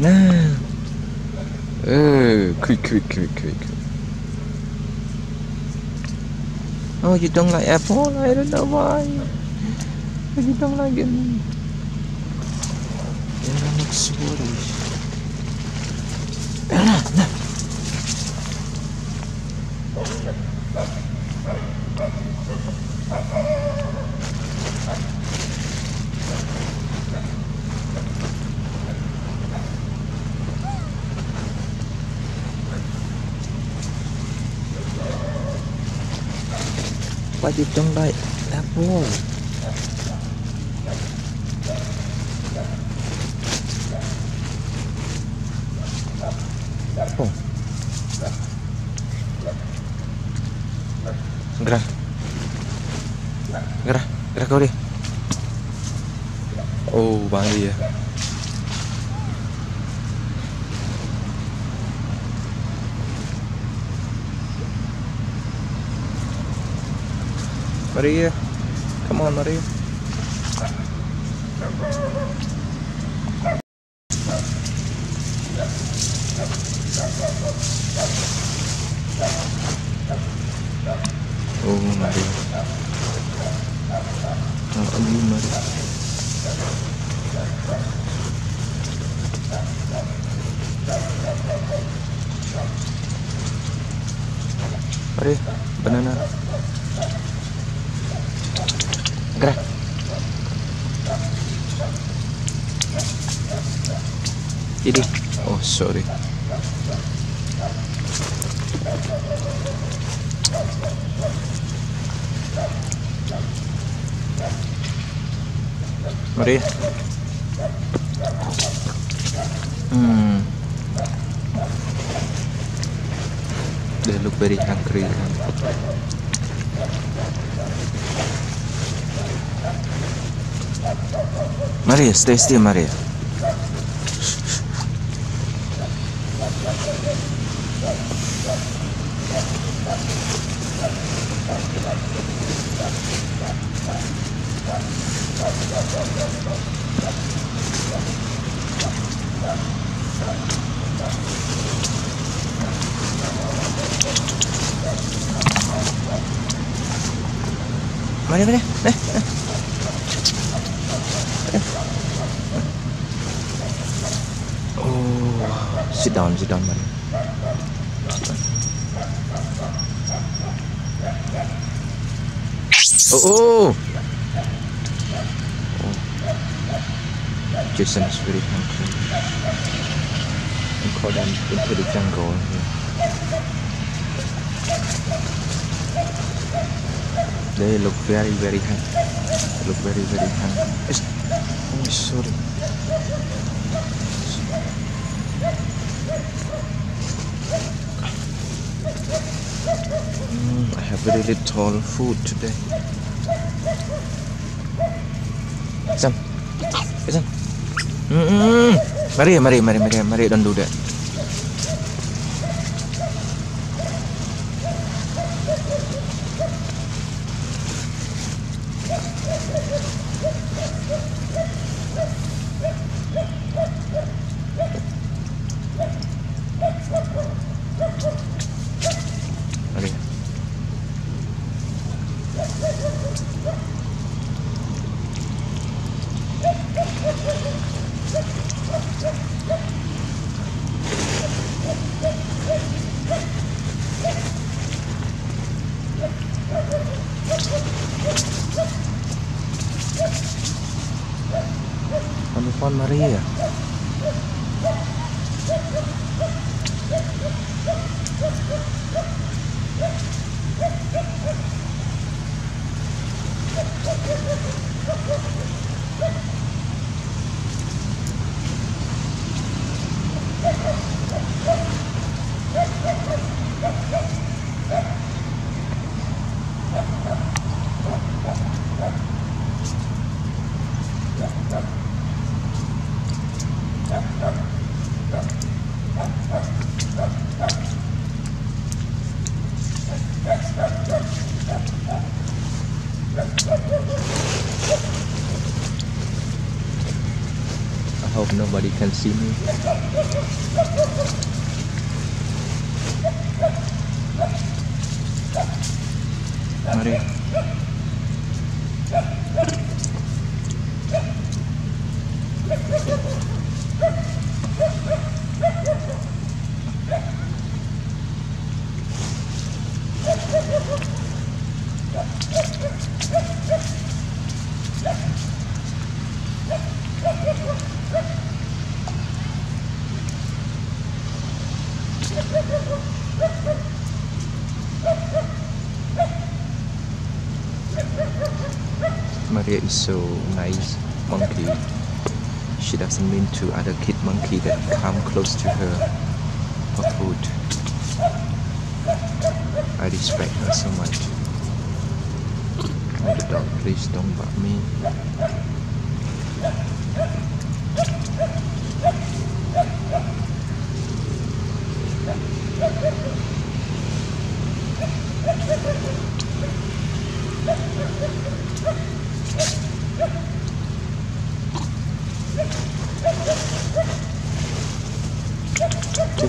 Nah. Uh, quick, quick, quick, quick. Oh, you don't like apple? I don't know why. You don't like it. Yeah, not sorry. Why you don't like apple? Oh. Gerah. Gerah, gerah kau deh. Oh, bahaya. Maria. Come on, Maria. Oh, Maria. Oh, you, Maria. Maria, banana. Gerak. Jadi. Oh, sorry. Mari. Hmm. They look very hungry. Maria, stay still, Maria. Maria, Maria, eh, Sit down, sit down, Maria. Oh, oh, oh. oh. Jason is very hungry. And call them into the jungle here. They look very, very hungry. They look very, very hungry. It's, oh, sorry. Very little food today. Sam, Sam. Mm-mm. Mari, mari, mari, mari, mari, don't do that. Maria? Hope nobody can see me. Maria. Maria is so nice monkey. She doesn't mean to other kid monkey that come close to her for food. I respect her so much. Oh, the dog, please don't bite me.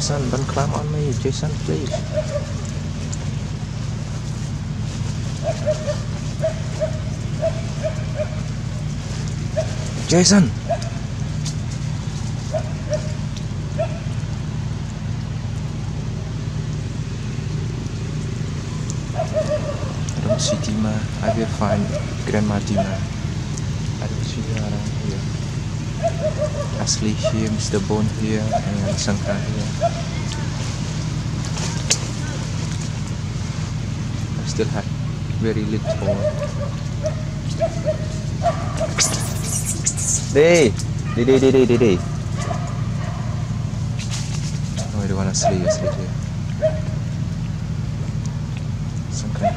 Jason, don't climb on me. Jason, please. Jason! I don't see Dima. I will find Grandma Dima. I don't see her around here. Ashley here, Mr. Bone here, and Sangha here. I still have very little. Đi đi đi đi. Oh, I don't wanna sleep, sleep here. Sangha,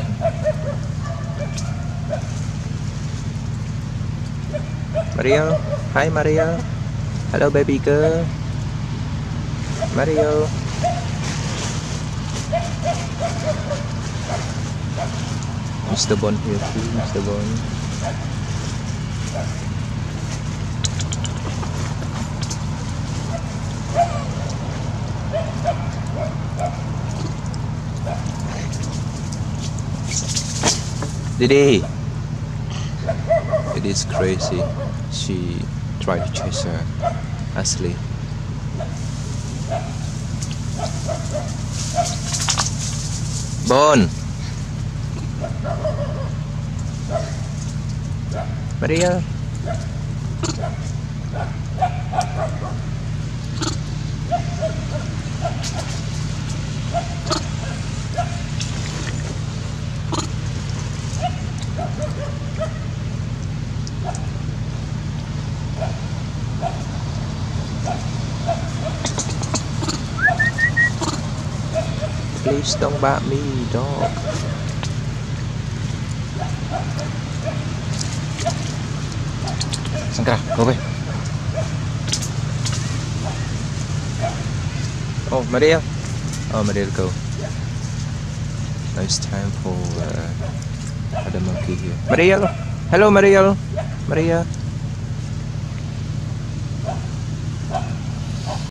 Mario, hi Mario. Hello baby girl. Mario. Mr. Bond here too, Mr. Bond. Didi! It is crazy. She tried to chase her. Ashley. Bon! Maria! Please don't bite me, dog. Sangka, go away. Oh, Maria. Oh, Maria, go. Now it's time for uh, other monkey here. Maria, hello, Maria. Maria.